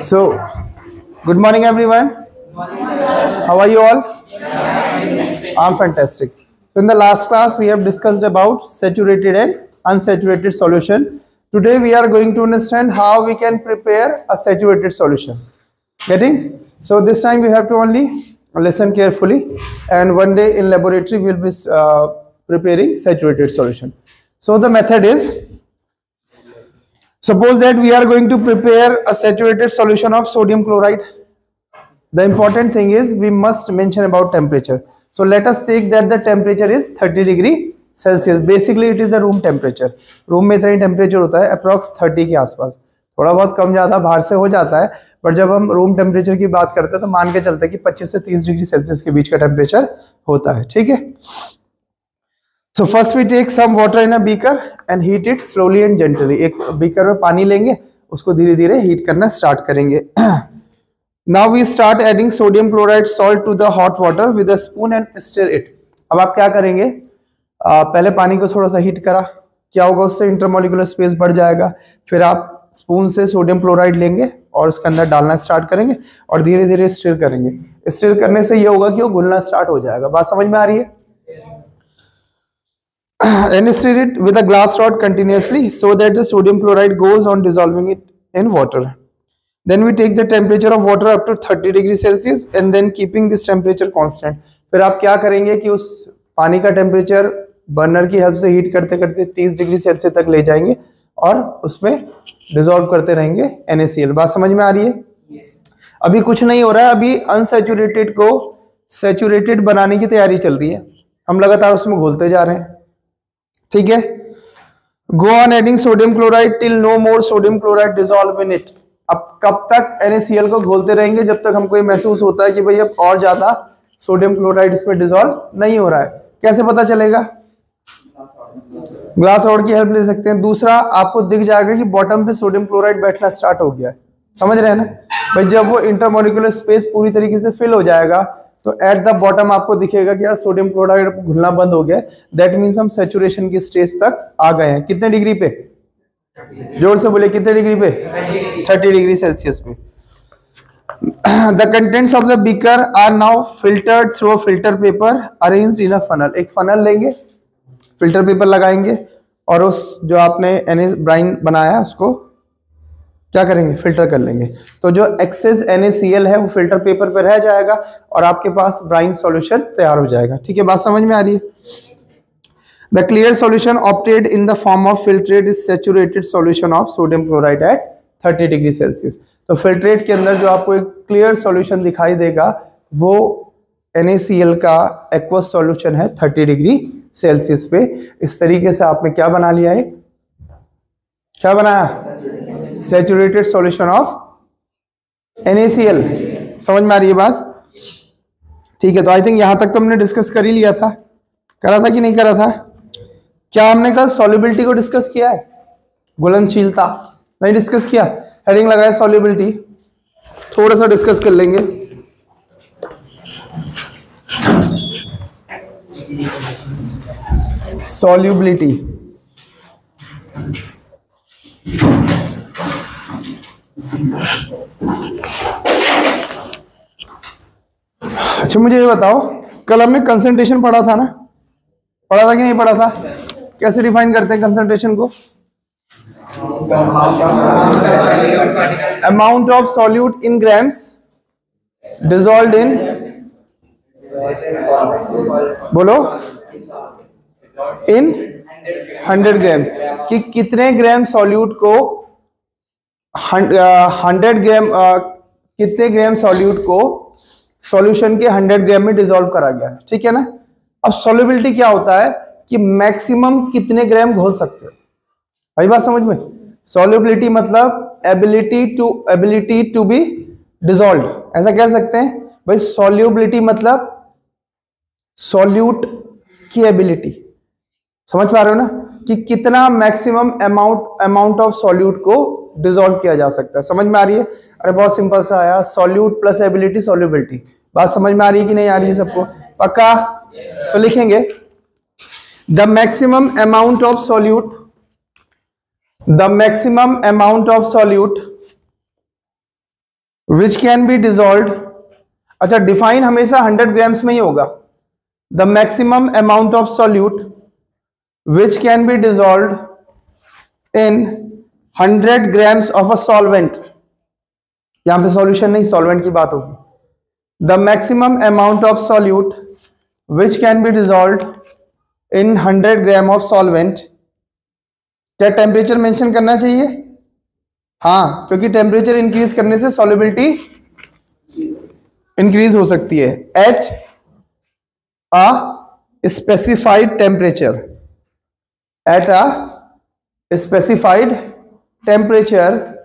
So, good morning everyone. How are you all? I'm fantastic. So in the last class we have discussed about saturated and unsaturated solution. Today we are going to understand how we can prepare a saturated solution. Getting? So this time we have to only listen carefully and one day in laboratory we will be uh, preparing saturated solution. So the method is Suppose that we are going to prepare a saturated solution of sodium chloride. The important thing is we must mention about temperature. So let us take that the temperature is 30 degree Celsius. Basically it is a room temperature. Room में इतना temperature होता है approx 30 के आसपास थोड़ा बहुत कम ज़्यादा बाहर से हो जाता है बट जब हम रूम टेम्परेचर की बात करते हैं तो मान के चलते हैं कि 25 से 30 डिग्री सेल्सियस के बीच का टेम्परेचर होता है ठीक है so first we take some water in a beaker and heat it slowly and gently एक बीकर में पानी लेंगे उसको धीरे धीरे हीट करना स्टार्ट करेंगे। Now we start adding sodium chloride salt to the hot water with a spoon and stir it अब आप क्या करेंगे? आ, पहले पानी को थोड़ा सा हीट करा। क्या होगा उससे? इंटरमोलिकुलर स्पेस बढ़ जाएगा। फिर आप स्पून से सोडियम क्लोराइड लेंगे और उसके अंदर डालना स्टार्ट करेंगे और धीरे धीरे स्टिर करेंगे। स्टिर करने से ये होगा कि वो घुलना स्टार्ट हो जाएगा। बात समझ में आ रही है? And stir it with a glass rod continuously so that the sodium chloride goes on dissolving it in water. Then we take the temperature of water up to 30 degree Celsius and then keeping this temperature constant. फिर आप क्या करेंगे कि उस पानी का temperature burner की help से हीट करते करते 30 डिग्री सेल्सियस तक ले जाएँगे और उसमें डिजोल्व करते रहेंगे NaCl बात समझ में आ रही है yes. अभी कुछ नहीं हो रहा है अभी अनसेचुरेटेड को सेचुरेटेड बनाने की तैयारी चल रही है हम लगातार उसमें घोलते जा रहे हैं ठीक है? Go on adding sodium chloride till no more sodium chloride dissolve in it अब कब तक NaCl को घोलते रहेंगे जब तक हमको ये महसूस होता है कि भाई अब और ज़्यादा सोडियम क्लोराइड इसमें डिजोल्व नहीं हो रहा है। कैसे पता चलेगा? ग्लास रॉड की हेल्प ले सकते हैं। दूसरा, आपको दिख जाएगा कि बॉटम पे सोडियम क्लोराइड बैठना स्टार्ट हो गया है। समझ रहे हैं ना? भाई जब वो इंटरमोलिकुलर स्पेस पूरी तरीके से फिल हो जाएगा तो एट द बॉटम आपको दिखेगा कि यार सोडियम क्लोराइड घुलना बंद हो गया दैट मीन्स हम सेचुरेशन की स्टेज तक आ गए हैं। कितने डिग्री पे? ज़ोर से बोले कितने डिग्री पे? थर्टी डिग्री सेल्सियस पे। The contents of the beaker are now filtered through filter paper arrange in a funnel एक फनल लेंगे फ़िल्टर पेपर लगाएँगे, और उस जो आपने एन ब्राइन बनाया, उसको क्या करेंगे? फ़िल्टर कर लेंगे। तो जो एक्सेस NaCl है, वो फ़िल्टर पेपर पे रह जाएगा और आपके पास ब्राइन सॉल्यूशन तैयार हो जाएगा। ठीक है, बात समझ में आ रही है? The clear solution opted in the form of filtrate is saturated solution of sodium chloride at 30 degree Celsius तो फिल्ट्रेट के अंदर जो आपको एक क्लियर सॉल्यूशन दिखाई देगा, वो NaCl का एक्वस सॉल्यूशन है 30 डिग्री सेल्सियस पे। इस तरीके से आपने क्या बना लिया है? क्या बनाया? सेचुरेटेड सॉल्यूशन ऑफ़ NaCl समझ में आ रही है बात? ठीक है तो आई थिंक यहाँ तक तो हमने डिस्कस कर ही लिया था। करा था कि नहीं करा था? क्या हमने कल सॉल्युबिलिटी को डिस्कस किया है? घुलनशीलता। नहीं डिस्कस किया। हेडिंग लगाया सॉल्युबिलिटी थोड़ा सा डिस्कस कर लेंगे। सॉल्युबिलिटी अच्छा मुझे ये बताओ, कल हमने कंसंट्रेशन पढ़ा था ना? पढ़ा था कि नहीं पढ़ा था? कैसे डिफाइन करते हैं कंसंट्रेशन को? Amount of solute in grams dissolve in बोलो। इन 100 ग्राम्स कि कितने ग्राम सॉल्यूट को हंड्रेड ग्राम कितने ग्राम सॉल्यूट को सॉल्यूशन के 100 ग्राम में डिसॉल्व करा गया है? ठीक है ना? अब सॉल्युबिलिटी क्या होता है कि मैक्सिमम कितने ग्राम घोल सकते हो? भाई बात समझ में? सॉल्युबिलिटी मतलब ability to ability to be dissolve ऐसा कह सकते हैं? भाई सॉल्युबिलिटी मतलब सॉल्यूट की एबिलिटी समझ पा रहे हो ना? कि कितना maximum amount amount of solute को डिसॉल्व किया जा सकता है। समझ में आ रही है? अरे बहुत सिंपल सा आया सॉल्यूट प्लस एबिलिटी सॉल्युबिलिटी बात समझ में आ रही है कि नहीं आ रही है सबको? पक्का? तो लिखेंगे the maximum amount of solute the maximum amount of solute which can be dissolve अच्छा डिफाइन हमेशा 100 ग्राम्स में ही होगा। The maximum amount of solute which can be dissolve in 100 grams of a solvent. यहाँ पे सॉल्यूशन नहीं, solvent की बात होगी। The maximum amount of solute which can be dissolve in 100 gram of solvent. क्या टेम्परेचर मेंशन करना चाहिए? हाँ क्योंकि टेम्परेचर इंक्रीज करने से सॉलिबिलिटी इंक्रीज हो सकती है। At a specified temperature at a specified temperature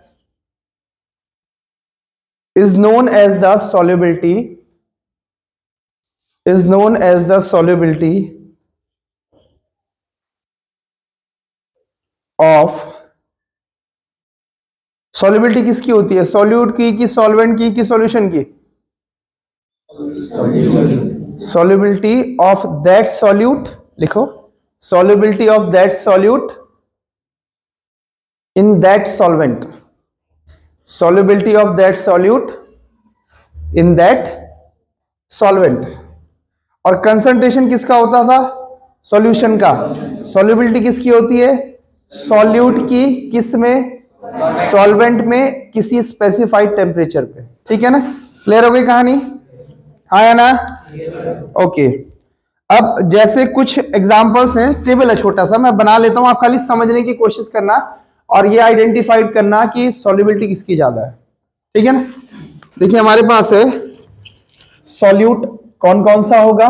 is known as the solubility, is known as the solubility of solubility किसकी होती है? सॉल्यूट की, कि सॉल्वेंट की, कि सॉल्यूशन की? सॉल्युबिलिटी ऑफ़ दैट सॉल्यूट लिखो। Solubility of that solute in that solvent solubility of that solute in that solvent और कंसंट्रेशन किसका होता था? सॉल्यूशन का। सॉल्युबिलिटी किसकी होती है? सॉल्यूट की किसमें? सॉल्वेंट में किसी स्पेसिफाइड टेम्परेचर पे। ठीक है ना? क्लियर हो गई कहानी? आया ना? ओके अब जैसे कुछ एग्जांपल्स हैं टेबल है छोटा सा, मैं बना लेता हूँ। आप खाली समझने की कोशिश करना। और ये आइडेंटिफाइड करना कि सॉल्युबिलिटी किसकी ज़्यादा है। ठीक है ना? देखिए हमारे पास है सॉल्यूट कौन कौन सा होगा?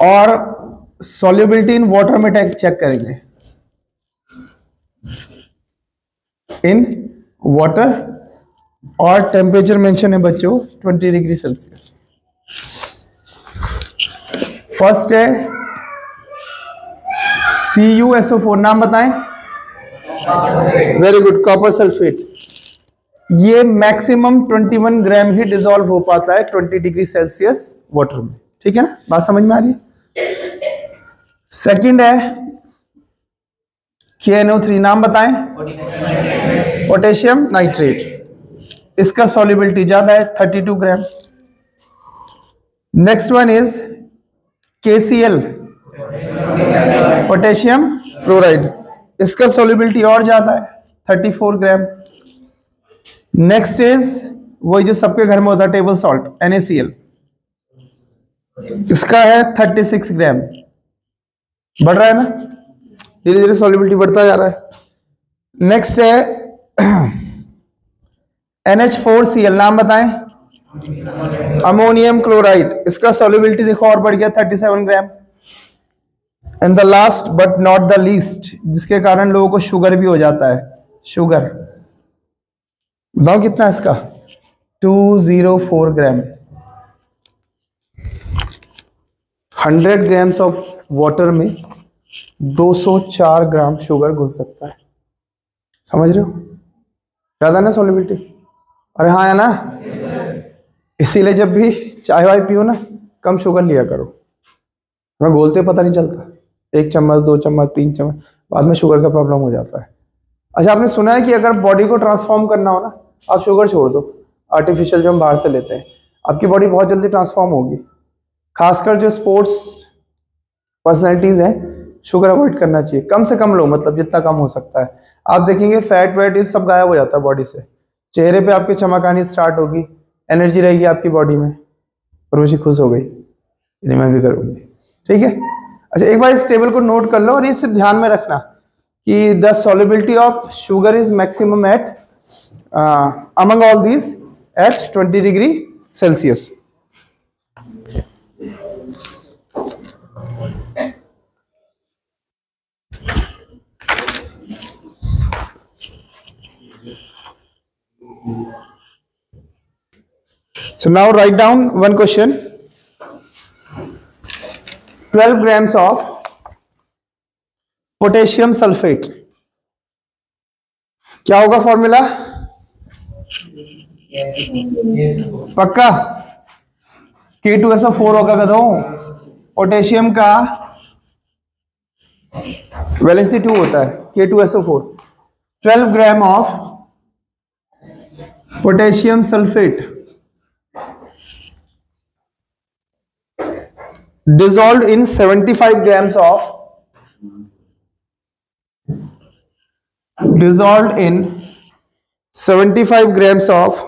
और सॉल्युबिलिटी इन वाटर में चेक करेंगे। इन वाटर और टेम्परेचर मेंशन है बच्चों 20 डिग्री सेल्सियस फ़र्स्ट है C U S O four नाम बताएँ। वेरी गुड कॉपर सल्फेट ये मैक्सिमम 21 ग्राम ही डिजोल्व हो पाता है 20 डिग्री सेल्सियस वाटर में। ठीक है ना? बात समझ में आ रही है? सेकंड है के थ्री नाम बताएँ। पोटेशियम नाइट्रेट इसका सॉल्युबिलिटी ज़्यादा है 32 gram next one is KCl potassium chloride इसका सॉल्युबिलिटी और ज़्यादा है 34 ग्राम नेक्स्ट इज़ वही जो सबके घर में होता है टेबल सॉल्ट NaCl इसका है 36 ग्राम बढ़ रहा है ना? धीरे धीरे सॉल्युबिलिटी बढ़ता जा रहा है. नेक्स्ट है NH4Cl नाम बताएँ? अमोनियम क्लोराइड इसका सोलिबिलिटी देखो, और बढ़ गया 37 gram and the last but not the least जिसके कारण लोगों को शुगर भी हो जाता है शुगर बताओ कितना है इसका? 204 ग्राम 100 ग्राम्स ऑफ़ वाटर में 204 ग्राम शुगर घुल सकता है। समझ रहे हो? ज़्यादा ना सोलिबिलिटी अरे हाँ है ना? इसीलिए जब भी चाय वाय पियो ना, कम शुगर लिया करो। हमें बोलते पता नहीं चलता। एक चम्मच, दो चम्मच, तीन चम्मच, बाद में शुगर का प्रॉब्लम हो जाता है। अच्छा आपने सुना है कि अगर बॉडी को ट्रांसफॉर्म करना हो ना, आप शुगर छोड़ दो। आर्टिफिशियल जो हम बाहर से लेते हैं, आपकी बॉडी बहुत जल्दी ट्रांसफॉर्म होगी। खासकर जो स्पोर्ट्स पर्सनैलिटीज़ हैं, शुगर अवॉइड करना चाहिए। कम से कम लो मतलब जितना कम हो सकता है। आप देखेंगे फैट वैट ये सब गायब हो जाता है बॉडी से। चेहरे पे आपकी चमक आनी स्टार्ट होगी एनर्जी रहेगी आपकी बॉडी में, और मुझे खुश हो गई। इन्हें मैं भी करूँगी। ठीक है? अच्छा एक बार इस टेबल को नोट कर लो और ये सिर्फ़ ध्यान में रखना कि the solubility of sugar is maximum at among all these at 20 degree Celsius So now write down one question. 12 grams of potassium sulphate क्या होगा फॉर्मूला पक्का? के टू एस फोर होगा कदों पोटेशियम का वैलेंसी टू होता है। K two S four twelve gram of potassium sulphate dissolved in 75 grams of dissolved in 75 grams of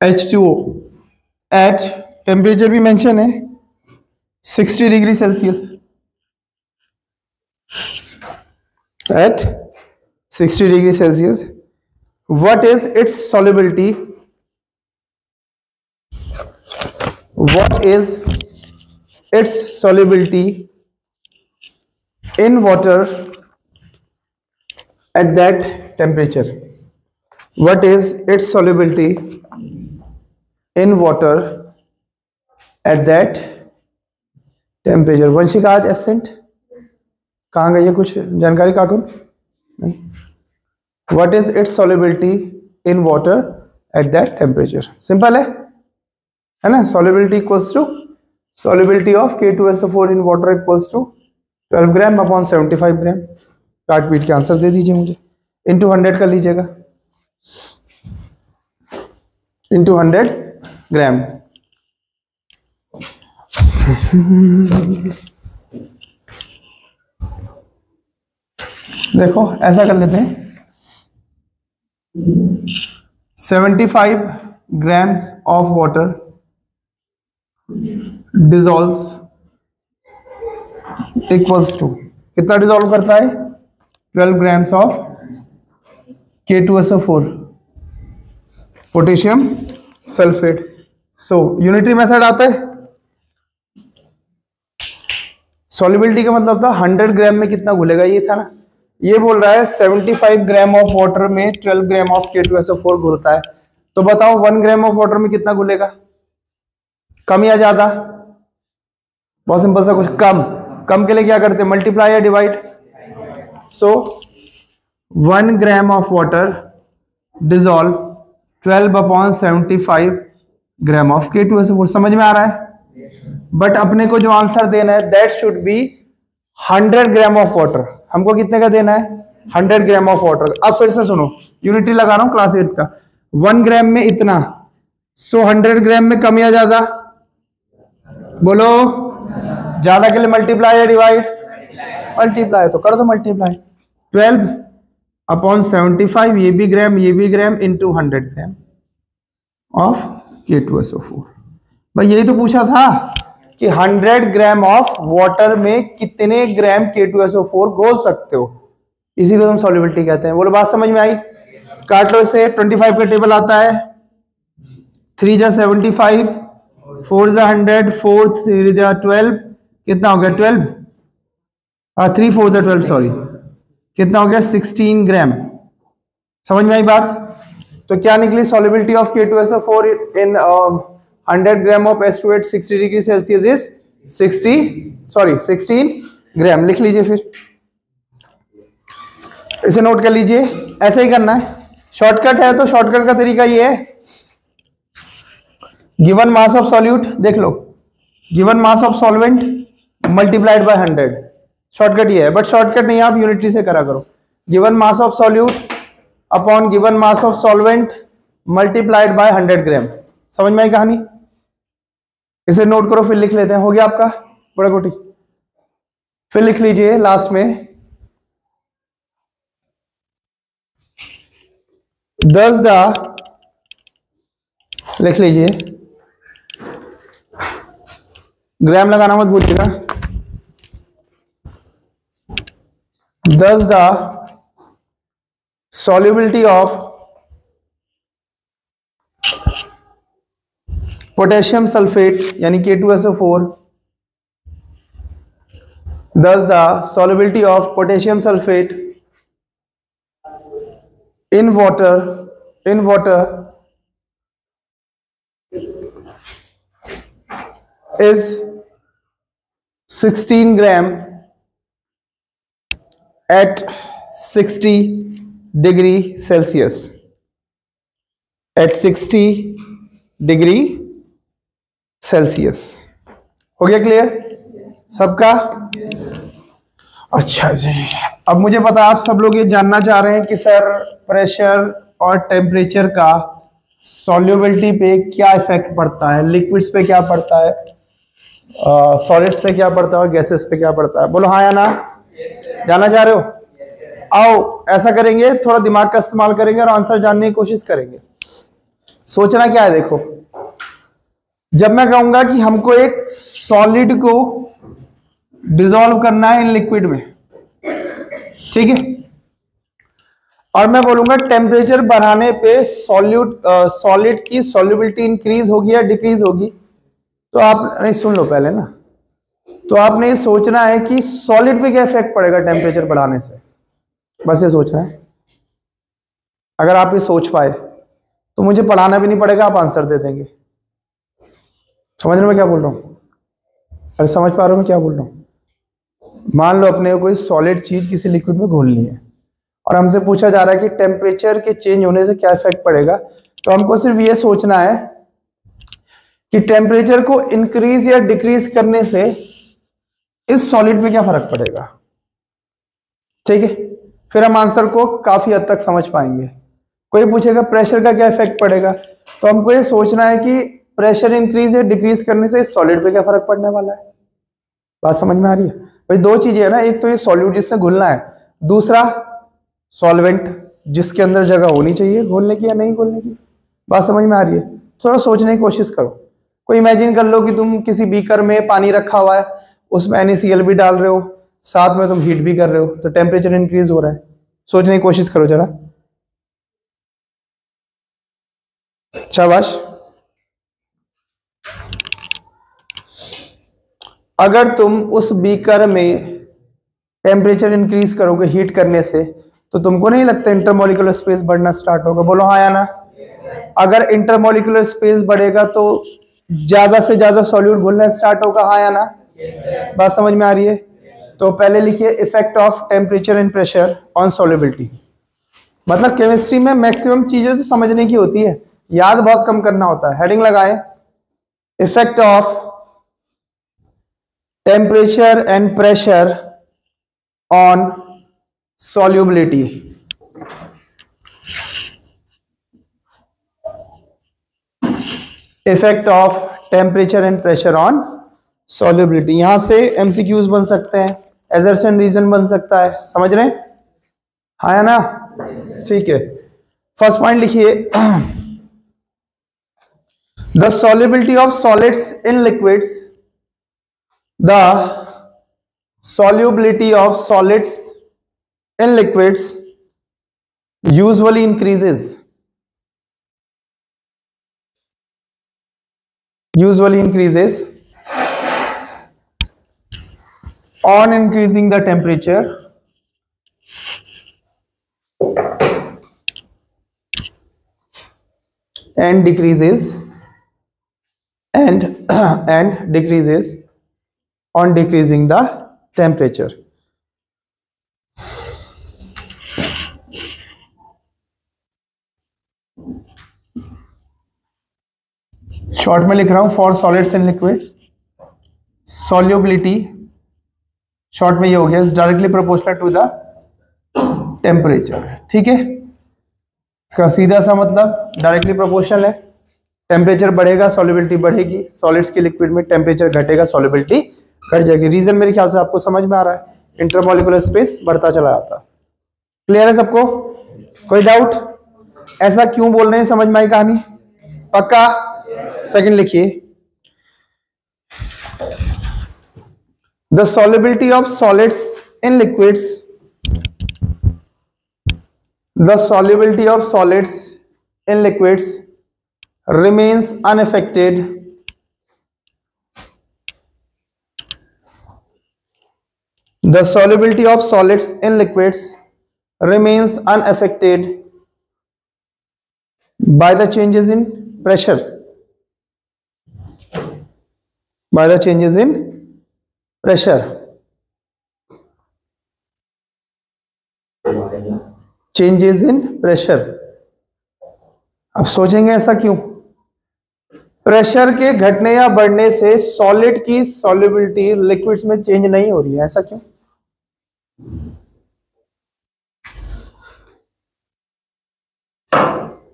H2O at temperature भी मेंशन है 60 degree Celsius at 60 degree celsius what is its solubility what is its solubility in water at that temperature what is its solubility in water at that temperature Vanshika आज absent कहाँ गई है कुछ जानकारी काकुन नहीं what is its solubility in water at that temperature simple है है ना solubility equals to solubility of K two S four in water equals to twelve gram upon seventy five gram काट पीट के आंसर दे दीजिए मुझे। इन टू हंड्रेड कर लीजिएगा। इन टू हंड्रेड ग्राम देखो, ऐसा कर लेते हैं। 75 grams of water dissolve equals to कितना डिजोल्व करता है? 12 grams of K two S O four potassium sulphate so unitary method आता है? सॉलिबिलिटी का मतलब था 100 ग्राम में कितना घुलेगा? ये था ना? ये बोल रहा है 75 ग्राम ऑफ़ वाटर में 12 gram of K two S four घुलता है। तो बताओ वन ग्राम ऑफ़ वाटर में कितना घुलेगा? कम या ज़्यादा? बहुत सिंपल सा कुछ, कम। कम के लिए क्या करते हैं? मल्टीप्लाई या divide so one gram of water dissolve twelve upon seventy five gram of K two S four समझ में आ रहा है? बट अपने को जो आंसर देना है that should be hundred gram of water हमको कितने का देना है? हंड्रेड ग्राम ऑफ़ वाटर अब फिर से सुनो। यूनिटी लगा रहा हूँ क्लास एट का। वन ग्राम में इतना। सो हंड्रेड ग्राम में कम या ज़्यादा? बोलो। ज़्यादा के लिए मल्टीप्लाई या डिवाइड मल्टीप्लाई तो कर दो multiply twelve upon seventy five ये भी ग्राम ये भी gram into hundred gram of K two S O four भाई, यही तो पूछा था कि 100 ग्राम ऑफ़ वाटर में कितने ग्राम के टू एस ओ फोर घोल सकते हो? इसी को हम सॉलिबिलिटी कहते हैं। बोलो, बात समझ में आई? काट लो इसे। 25 का टेबल आता है। थ्री जा सेवेंटी फाइव फोर जा हंड्रेड फोर थ्री जा ट्वेल्व कितना हो गया ट्वेल्व? हाँ थ्री फोर जा ट्वेल्व सॉरी कितना हो गया? सिक्सटीन ग्राम समझ में आई बात? तो क्या निकली solubility of K two S O four in 100 gram of S two at sixty degree Celsius is 60 sorry 16 gram लिख लीजिए फिर। इसे नोट कर लीजिए। ऐसे ही करना है। शॉर्टकट है तो शॉर्टकट का तरीका ये है। गिवन मास ऑफ़ सॉल्यूट देख लो। Given mass of solvent multiplied by hundred shortcut ये है बट शॉर्टकट नहीं, आप यूनिटी से करा करो। Given mass of solute upon given mass of solvent multiplied by hundred gram समझ में आई कहानी? इसे नोट करो, फिर लिख लेते हैं। हो गया आपका? बड़ा कोटी। फिर लिख लीजिए लास्ट में। दस दा लिख लीजिए। ग्राम लगाना मत भूलिएगा। thus the solubility of potassium sulphate यानी K two S O four thus the solubility of potassium sulphate in water in water is 16 gram at 60 degree celsius. At 60 degree Celsius हो गया क्लियर सबका? अच्छा जी अब मुझे पता आप सब लोग ये जानना चाह रहे हैं कि सर प्रेशर और टेम्परेचर का सॉल्युबिलिटी पे क्या इफ़ेक्ट पड़ता है? लिक्विड्स पे क्या पड़ता है? सॉलिड्स uh, पे क्या पड़ता है और गैसेस पे क्या पड़ता है? बोलो हाँ या ना? जाना चाह रहे हो? आओ, ऐसा करेंगे, थोड़ा दिमाग का इस्तेमाल करेंगे और आंसर जानने की कोशिश करेंगे। सोचना क्या है, देखो। जब मैं कहूँगा कि हमको एक सॉलिड को डिजोल्व करना है इन लिक्विड में, ठीक है? और मैं बोलूँगा टेम्परेचर बढ़ाने पे सॉल्यूट सॉलिड की सॉल्युबिलिटी इंक्रीज होगी या डिक्रीज होगी तो आप नहीं सुन लो पहले ना। तो आपने ये सोचना है कि सॉलिड पे क्या इफ़ेक्ट पड़ेगा टेम्परेचर बढ़ाने से? बस ये सोचना है। अगर आप ये सोच पाए तो मुझे पढ़ाना भी नहीं पड़ेगा, आप आंसर दे देंगे। समझ रहे मैं क्या बोल रहा हूँ? अरे समझ पा रहे हो मैं क्या बोल रहा हूँ। मान लो अपने कोई सॉलिड चीज़ किसी लिक्विड में घोलनी है, और हमसे पूछा जा रहा है कि टेम्परेचर के चेंज होने से क्या इफ़ेक्ट पड़ेगा तो हमको सिर्फ़ ये सोचना है कि टेम्परेचर को इंक्रीज या डिक्रीज करने से इस सॉलिड में क्या फ़र्क पड़ेगा? ठीक है? फिर हम आंसर को काफ़ी हद तक समझ पाएँगे। कोई पूछेगा प्रेशर का क्या इफ़ेक्ट पड़ेगा? तो हमको ये सोचना है कि प्रेशर इंक्रीज या डिक्रीज करने से इस सॉलिड पे क्या फ़र्क पड़ने वाला है? बात समझ में आ रही है? भाई, दो चीज़ें है ना। एक तो ये सॉल्यूट जिससे घुलना है, दूसरा सॉल्वेंट जिसके अंदर जगह होनी चाहिए, घोलने की या नहीं घोलने की। बात समझ में आ रही है? थोड़ा सोचने की कोशिश करो। कोई इमेजिन कर लो कि तुम किसी बीकर में पानी रखा हुआ है उसमें एन भी डाल रहे हो, साथ में तुम हीट भी कर रहे हो तो टेम्परेचर इंक्रीज हो रहा है। सोचने की कोशिश करो जरा। शाबाश। अगर तुम उस बीकर में टेम्परेचर इंक्रीज करोगे हीट करने से तो तुमको नहीं लगता इंटरमोलिकुलर स्पेस बढ़ना स्टार्ट होगा? बोलो हाँ या ना? अगर इंटरमोलिकुलर स्पेस बढ़ेगा तो ज़्यादा से ज़्यादा सॉल्यूट घुलना स्टार्ट होगा हाँ या ना? बात समझ में आ रही है? तो पहले लिखिए effect of temperature and pressure on solubility मतलब केमिस्ट्री में मैक्सिमम चीज़ें तो समझने की होती है। याद बहुत कम करना होता है। हेडिंग लगाए। Effect of temperature and pressure on solubility. Effect of temperature and pressure on solubility यहाँ से एमसीक्यूज बन सकते हैं एजर्सन रीजन बन सकता है, समझ रहे हैं? हाँ ना? ठीक है। फ़र्स्ट पॉइंट लिखिए। The solubility of solids in liquids the solubility of solids in liquids usually increases. Usually increases. On increasing the temperature and decreases and and decreases on decreasing the temperature short में लिख रहा हूँ for solids and liquids solubility short में ये हो गया। Directly proportional to the temperature ठीक है? इसका सीधा सा मतलब डायरेक्टली प्रोपोर्शनल है। टेम्परेचर बढ़ेगा सॉल्युबिलिटी बढ़ेगी। सॉलिड्स के लिक्विड में टेम्परेचर घटेगा सॉल्युबिलिटी घट जाएगी। रीजन मेरे ख्याल से आपको समझ में आ रहा है। इंटरमोलिकुलर स्पेस बढ़ता चला जाता। क्लियर है सबको? कोई डाउट ऐसा क्यों बोल रहे हैं? समझ में आई कहानी? पक्का? सेकंड लिखिए। the solubility of solids in liquids. The solubility of solids in liquids remains unaffected. The solubility of solids in liquids remains unaffected by the changes in pressure. By the changes in pressure. Changes in pressure अब सोचेंगे ऐसा क्यों? Pressure के घटने या बढ़ने से solid की सॉल्युबिलिटी लिक्विड्स में चेंज नहीं हो रही है, ऐसा क्यों?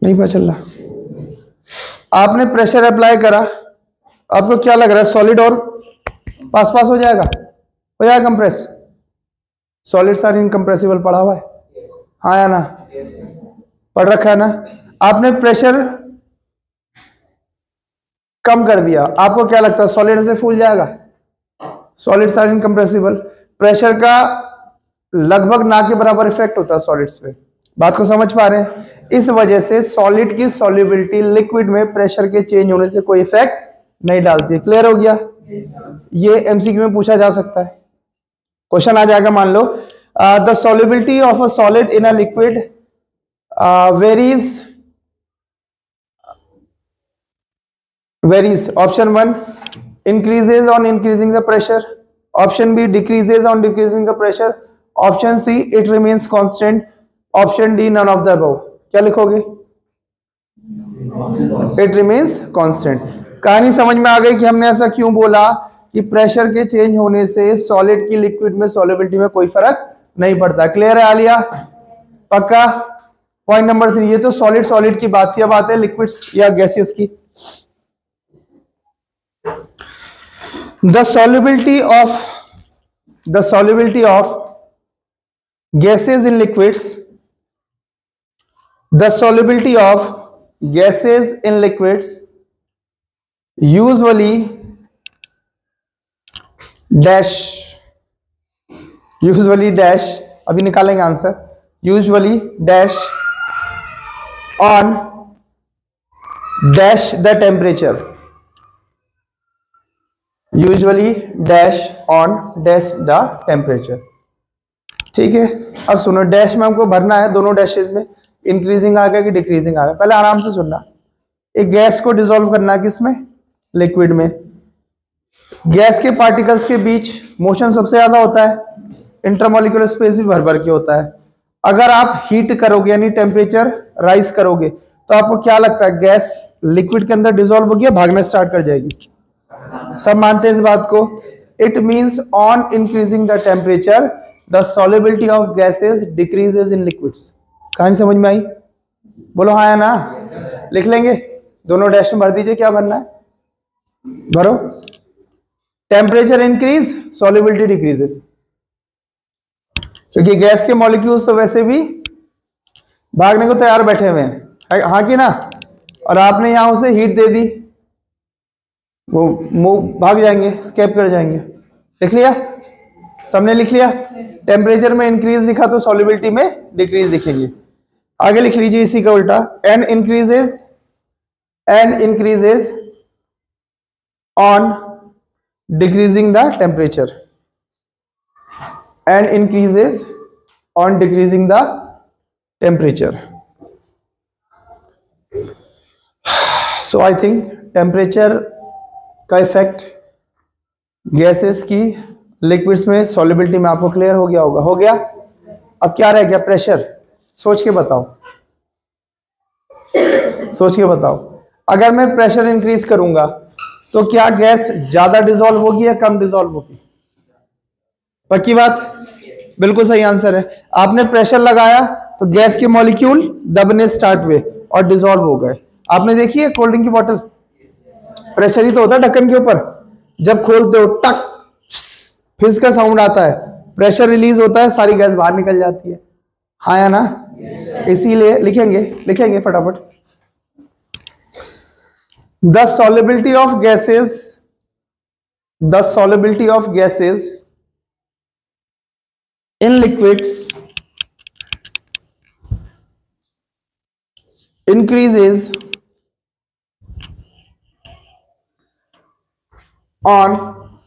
नहीं पता चल रहा। आपने प्रेशर अप्लाई करा। आपको क्या लग रहा है सॉलिड और पास पास हो जाएगा। हो जाएगा कंप्रेस सॉलिड सार इनकम्प्रेसिबल पढ़ा हुआ है। हाँ या ना? पढ़ रखा है ना? आपने प्रेशर कम कर दिया। आपको क्या लगता है सॉलिड से फूल जाएगा? सॉलिड सार इनकम्प्रेसिबल प्रेशर का लगभग ना के बराबर इफ़ेक्ट होता है सॉलिड्स पे। बात को समझ पा रहे हैं? इस वजह से सॉलिड की सॉल्युबिलिटी लिक्विड में प्रेशर के चेंज होने से कोई इफ़ेक्ट नहीं डालती। क्लियर हो गया? ये एमसीक्यू में पूछा जा सकता है। क्वेश्चन आ जाएगा, मान लो। The solubility of a solid in a liquid varies varies option one increases on increasing the pressure option B decreases on decreasing the pressure option C it remains constant option D none of the above क्या लिखोगे? It remains constant कहानी समझ में आ गई कि हमने ऐसा क्यों बोला कि प्रेशर के चेंज होने से सॉलिड की लिक्विड में सॉलिबिलिटी में कोई फ़र्क नहीं पड़ता। क्लियर है आलिया? पक्का? पॉइंट नंबर थ्री ये तो सॉलिड सॉलिड की बात की बात है? लिक्विड्स या गैसेस की? The solubility of the solubility of gases in liquids, the solubility of gases in liquids usually dash usually dash अभी निकालेंगे answer usually dash on dash the temperature usually dash on dash the temperature ठीक है अब सुनो dash में हमको भरना है दोनों डैशेज में इंक्रीजिंग आ गया कि डिक्रीजिंग आ गया पहले आराम से सुनना एक गैस को डिजोल्व करना किसमें लिक्विड में। गैस के पार्टिकल्स के बीच मोशन सबसे ज़्यादा होता है, इंटरमोलिकुलर स्पेस भी भर भर के होता है। अगर आप हीट करोगे, यानी टेम्परेचर राइज करोगे तो आपको क्या लगता है, गैस लिक्विड के अंदर डिजोल्व होगी भागना स्टार्ट कर जाएगी? सब मानते हैं इस बात को। It means on increasing the temperature the solubility of gases decreases in liquids कहानी समझ में आई? बोलो हाँ या ना? लिख लेंगे? दोनों डैश में भर दीजिए, क्या बनना है? भरो टेम्परेचर इंक्रीज सॉलिबिलिटी डिक्रीजेस क्योंकि गैस के मॉलिक्यूल्स तो वैसे भी भागने को तैयार बैठे हुए हैं। हाँ कि ना? और आपने यहाँ उसे हीट दे दी। वो मूव भाग जाएँगे स्केप कर जाएँगे। लिख लिया? सबने लिख लिया? टेम्परेचर में इंक्रीज लिखा तो सॉलिबिलिटी में डिक्रीज लिखेंगे आगे लिख लीजिए इसी का उल्टा। An increases an increases on decreasing the temperature an increases on decreasing the temperature so I think temperature का इफ़ेक्ट गैसेस की लिक्विड्स में सॉलिबिलिटी में आपको क्लियर हो गया होगा। हो गया? अब क्या रह गया? प्रेशर सोच के बताओ। सोच के बताओ। अगर मैं प्रेशर इंक्रीज करूँगा तो क्या गैस ज़्यादा डिजोल्व होगी या कम डिजोल्व होगी? पक्की बात? बिल्कुल सही आंसर है। आपने प्रेशर लगाया तो गैस के मॉलिक्यूल दबने स्टार्ट हुए और डिजोल्व हो गए। आपने देखी है कोल्ड ड्रिंक की बोतल प्रेशर ही तो होता है ढक्कन के ऊपर। जब खोलते हो, टक फिज का साउंड आता है। प्रेशर रिलीज़ होता है, सारी गैस बाहर निकल जाती है। हाँ या ना? इसीलिए लिखेंगे लिखेंगे फटाफट। the solubility of gases the solubility of gases in liquids. Increases on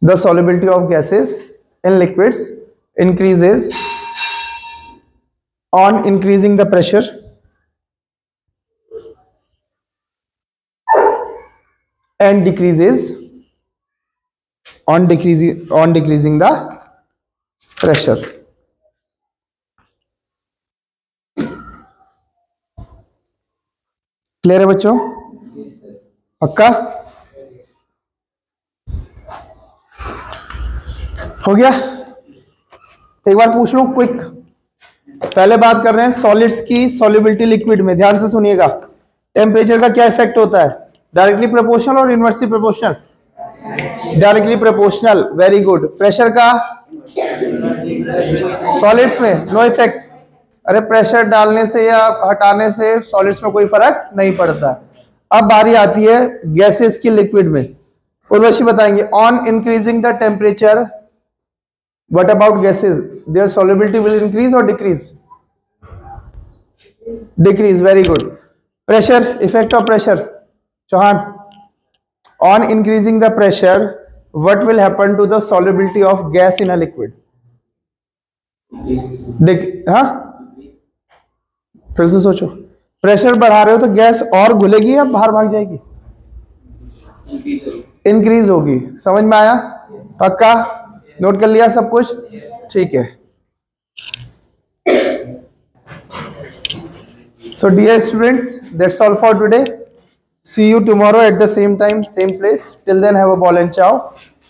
the solubility of gases in liquids. Increases on increasing the pressure. And decreases, on decreasing on decreasing the pressure. Clear है बच्चों? पक्का? हो गया? एक बार पूछ लो quick पहले बात कर रहे हैं सॉलिड्स की सॉल्युबिलिटी लिक्विड में। ध्यान से सुनिएगा। टेम्परेचर का क्या इफ़ेक्ट होता है? डायरेक्टली प्रोपोर्शनल और inversely proportional directly proportional very good pressure का? सॉलिड्स में? नो इफ़ेक्ट अरे प्रेशर डालने से या हटाने से सॉलिड्स में कोई फ़र्क नहीं पड़ता। अब बारी आती है गैसेस की लिक्विड में। उर्वशी बताएँगे on increasing the temperature what about gases their solubility will increase और decrease decrease very good pressure effect of pressure Chauhan, on increasing the pressure, what will happen to the solubility of gas in a liquid? हाँ? फिर से सोचो। Pressure बढ़ा रहे हो तो gas और घुलेगी या बाहर भाग जाएगी? इंक्रीज होगी। समझ में आया? पक्का? नोट कर लिया सब कुछ? ठीक है। So dear students that's all for today see you tomorrow at the same time same place till then have a ball and ciao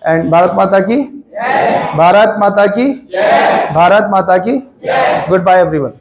and Bharat माता की भारत माता की भारत माता की गुड बाय एवरी वन.